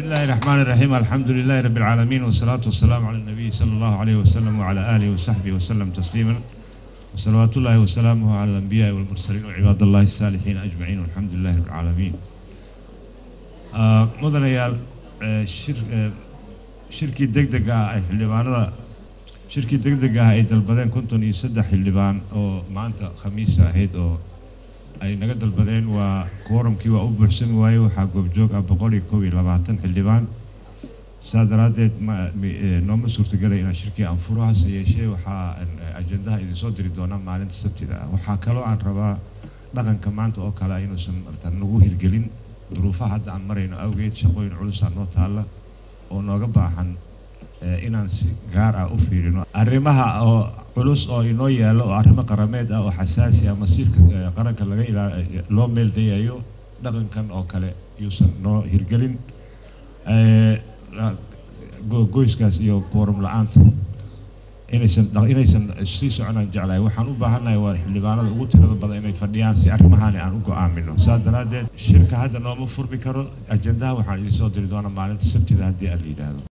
bismillahi raxmaan raxiim alxamdu lilaahi rabbi alcaalamiin wasalaatu wasalaamu cala nabiyi sala allahu aleyh wasalam wacala aalihi wasaxbihi wasalam tasliiman wasalawaat ullaahi wasalaamuhu cala alambiyaai walmursaliin wacibaad allahi asaalixiin ajmaciin walxamdu lilahi rabbialcaalamiin mudanayaal eh, eh, shirkii degdega ah ee xildhibaanada shirkii degdeg ah ay dalbadeen konton iyo saddex xildhibaan oo maanta khamiisa ahayd oo ay naga dalbadeen waa kooramkii waa u buuxsami waaye waxaa goobjoog ah boqol iyo kow iyo labaatan xildhibaan. Saa daraaddeed eh, nooma suurtagelay inaan shirkii aan furo hase yeeshee. Waxaa eh, ajendaha idin soo diri doonaa maalinta sabtida. Waxaa kaloo aan rabaa dhaqanka maanta oo kale inuusan marta nagu hirgelin. Duruufaha hadda aan marayno awgeed shaqooyin culusaa noo taalla oo nooga baahan eh, inaan si gaar ah u fiirino. Arrimaha oo culus oo inoo yaalo oo arrimo qarameed ah oo xasaasi ah masiirka eh, qaranka laga ilaa loo meeldayayo dhaqankan oo kale yuusan noo hirgelin. Eh, goyskaas iyo koorum la'aanta. Inaysan sii soconaan jeclahay. Waxaan u baahannahay waa xildhibaanada ugu tirada badan inay fadhiyaan si arrimahaani aan u go'aamino. Saa daraaddeed shirka hadda nooma furmi karo. Ajendaha waxaan idin soo diri doonaa maalinta sabtida haddii aan la yidhaahdo